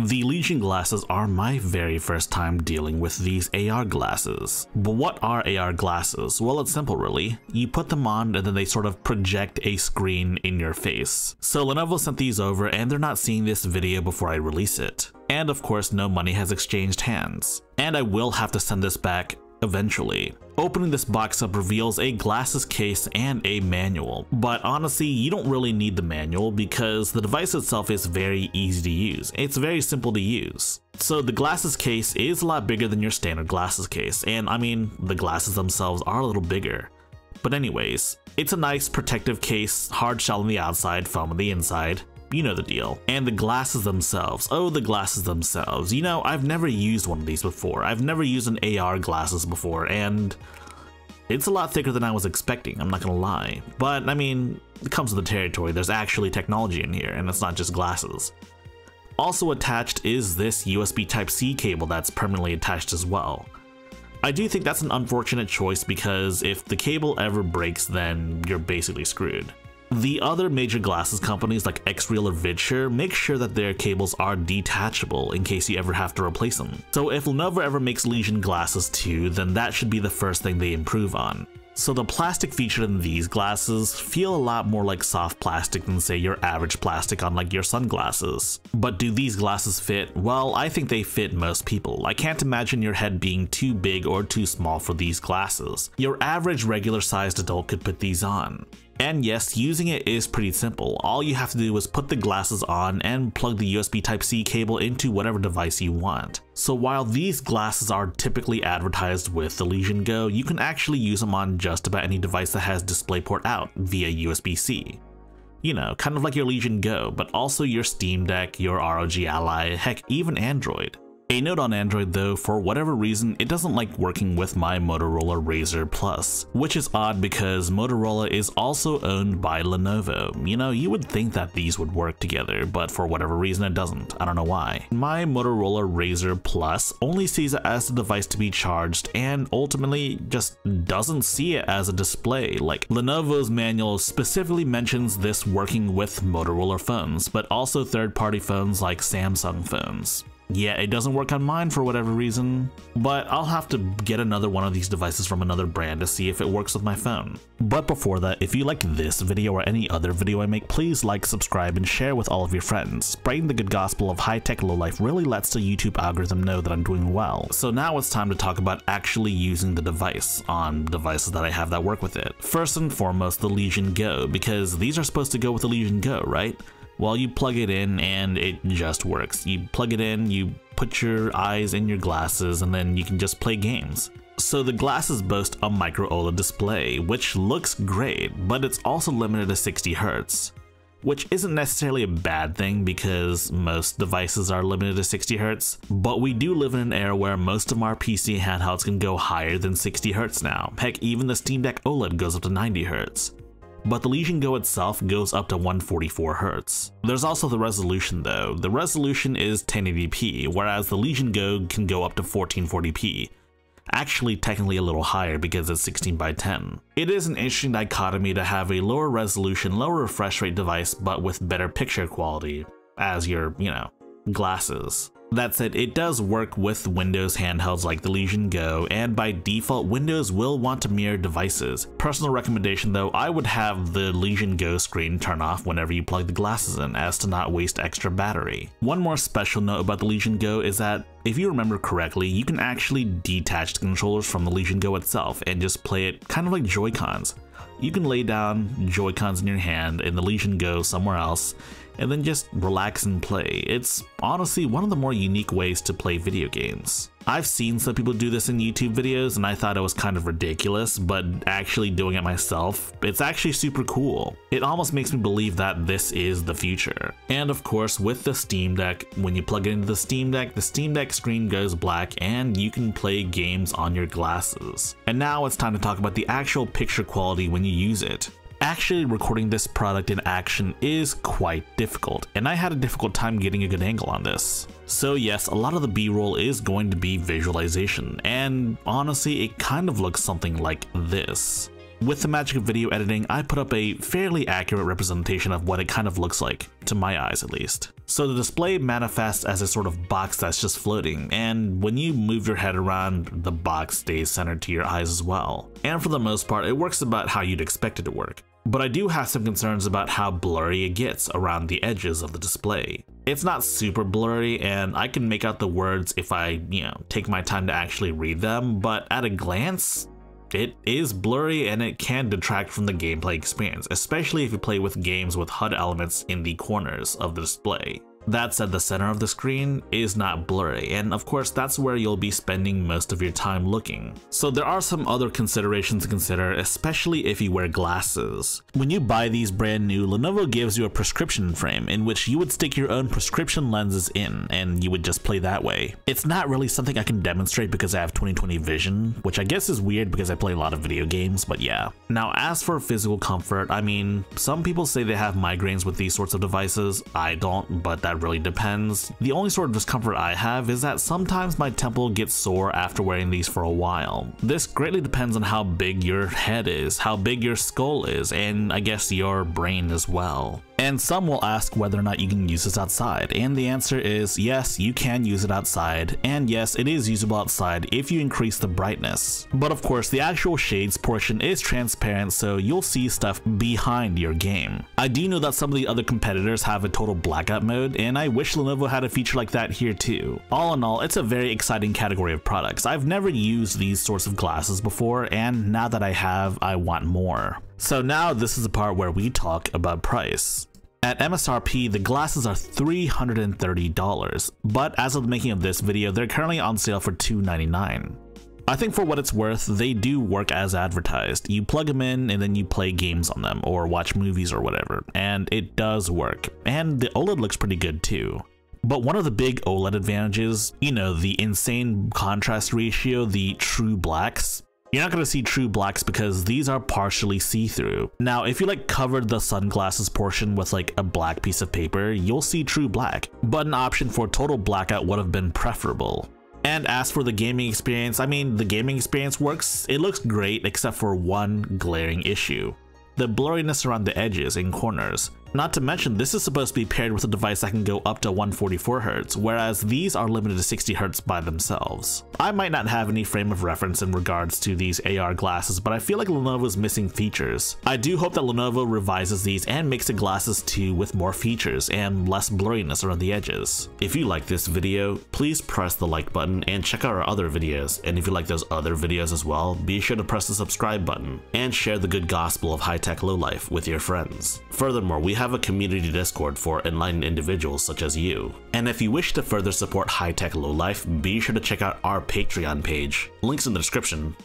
The Legion glasses are my very first time dealing with these AR glasses. But what are AR glasses? Well, it's simple really. You put them on and then they sort of project a screen in your face. So Lenovo sent these over and they're not seeing this video before I release it. And of course, no money has exchanged hands. And I will have to send this back eventually. Opening this box up reveals a glasses case and a manual, but honestly you don't really need the manual because the device itself is very easy to use. It's very simple to use. So the glasses case is a lot bigger than your standard glasses case, and I mean the glasses themselves are a little bigger. But anyways, it's a nice protective case, hard shell on the outside, foam on the inside. You know the deal. And the glasses themselves. Oh, the glasses themselves. You know, I've never used one of these before. I've never used an AR glasses before, and it's a lot thicker than I was expecting, I'm not gonna lie. But, I mean, it comes with the territory. There's actually technology in here, and it's not just glasses. Also attached is this USB Type-C cable that's permanently attached as well. I do think that's an unfortunate choice because if the cable ever breaks, then you're basically screwed. The other major glasses companies like Xreal or Viture make sure that their cables are detachable in case you ever have to replace them. So if Lenovo ever makes Legion glasses too, then that should be the first thing they improve on. So the plastic featured in these glasses feel a lot more like soft plastic than say your average plastic on like your sunglasses. But do these glasses fit? Well, I think they fit most people. I can't imagine your head being too big or too small for these glasses. Your average regular sized adult could put these on. And yes, using it is pretty simple. All you have to do is put the glasses on and plug the USB Type-C cable into whatever device you want. So while these glasses are typically advertised with the Legion Go, you can actually use them on just about any device that has DisplayPort out via USB-C. You know, kind of like your Legion Go, but also your Steam Deck, your ROG Ally, heck, even Android. A note on Android though, for whatever reason, it doesn't like working with my Motorola Razr Plus, which is odd because Motorola is also owned by Lenovo. You know, you would think that these would work together, but for whatever reason it doesn't. I don't know why. My Motorola Razr Plus only sees it as a device to be charged and ultimately just doesn't see it as a display. Like Lenovo's manual specifically mentions this working with Motorola phones, but also third-party phones like Samsung phones. Yeah, it doesn't work on mine for whatever reason, but I'll have to get another one of these devices from another brand to see if it works with my phone. But before that, if you like this video or any other video I make, please like, subscribe, and share with all of your friends. Spreading the good gospel of high-tech lowlife really lets the YouTube algorithm know that I'm doing well. So now it's time to talk about actually using the device on devices that I have that work with it. First and foremost, the Legion Go, because these are supposed to go with the Legion Go, right? Well, you plug it in and it just works. You plug it in, you put your eyes in your glasses, and then you can just play games. So the glasses boast a micro OLED display, which looks great, but it's also limited to 60 Hz. Which isn't necessarily a bad thing because most devices are limited to 60 Hz, but we do live in an era where most of our PC handhelds can go higher than 60 Hz now. Heck, even the Steam Deck OLED goes up to 90 Hz but the Legion Go itself goes up to 144Hz. There's also the resolution though. The resolution is 1080p, whereas the Legion Go can go up to 1440p. Actually technically a little higher because it's 16 by 10. It is an interesting dichotomy to have a lower resolution, lower refresh rate device but with better picture quality as your, you know, glasses. That said, it does work with Windows handhelds like the Legion Go, and by default, Windows will want to mirror devices. Personal recommendation though, I would have the Legion Go screen turn off whenever you plug the glasses in, as to not waste extra battery. One more special note about the Legion Go is that, if you remember correctly, you can actually detach the controllers from the Legion Go itself and just play it kind of like Joy-Cons. You can lay down Joy-Cons in your hand and the Legion Go somewhere else, and then just relax and play. It's honestly one of the more unique ways to play video games. I've seen some people do this in YouTube videos and I thought it was kind of ridiculous, but actually doing it myself, it's actually super cool. It almost makes me believe that this is the future. And of course, with the Steam Deck, when you plug it into the Steam Deck, the Steam Deck screen goes black and you can play games on your glasses. And now it's time to talk about the actual picture quality when you use it actually recording this product in action is quite difficult, and I had a difficult time getting a good angle on this. So yes, a lot of the b-roll is going to be visualization, and honestly it kind of looks something like this. With the magic of video editing, I put up a fairly accurate representation of what it kind of looks like, to my eyes at least. So the display manifests as a sort of box that's just floating, and when you move your head around, the box stays centered to your eyes as well. And for the most part, it works about how you'd expect it to work. But I do have some concerns about how blurry it gets around the edges of the display. It's not super blurry and I can make out the words if I, you know, take my time to actually read them, but at a glance, it is blurry and it can detract from the gameplay experience, especially if you play with games with HUD elements in the corners of the display. That said, the center of the screen is not blurry, and of course that's where you'll be spending most of your time looking. So there are some other considerations to consider, especially if you wear glasses. When you buy these brand new, Lenovo gives you a prescription frame in which you would stick your own prescription lenses in, and you would just play that way. It's not really something I can demonstrate because I have 20/20 vision, which I guess is weird because I play a lot of video games, but yeah. Now as for physical comfort, I mean, some people say they have migraines with these sorts of devices, I don't, but that really depends. The only sort of discomfort I have is that sometimes my temple gets sore after wearing these for a while. This greatly depends on how big your head is, how big your skull is, and I guess your brain as well. And some will ask whether or not you can use this outside, and the answer is yes, you can use it outside, and yes, it is usable outside if you increase the brightness. But of course, the actual shades portion is transparent, so you'll see stuff behind your game. I do know that some of the other competitors have a total blackout mode, and I wish Lenovo had a feature like that here too. All in all, it's a very exciting category of products. I've never used these sorts of glasses before, and now that I have, I want more. So now this is the part where we talk about price. At MSRP, the glasses are $330, but as of the making of this video, they're currently on sale for $299. I think for what it's worth, they do work as advertised. You plug them in and then you play games on them or watch movies or whatever, and it does work. And the OLED looks pretty good too. But one of the big OLED advantages, you know, the insane contrast ratio, the true blacks, you're not going to see true blacks because these are partially see-through. Now, if you like covered the sunglasses portion with like a black piece of paper, you'll see true black, but an option for total blackout would have been preferable. And as for the gaming experience, I mean, the gaming experience works, it looks great except for one glaring issue. The blurriness around the edges and corners. Not to mention, this is supposed to be paired with a device that can go up to 144Hz, whereas these are limited to 60Hz by themselves. I might not have any frame of reference in regards to these AR glasses, but I feel like Lenovo's missing features. I do hope that Lenovo revises these and makes the glasses too with more features and less blurriness around the edges. If you like this video, please press the like button and check out our other videos, and if you like those other videos as well, be sure to press the subscribe button and share the good gospel of high-tech low-life with your friends. Furthermore, we have a community Discord for enlightened individuals such as you. And if you wish to further support high-tech low-life, be sure to check out our Patreon page. Links in the description.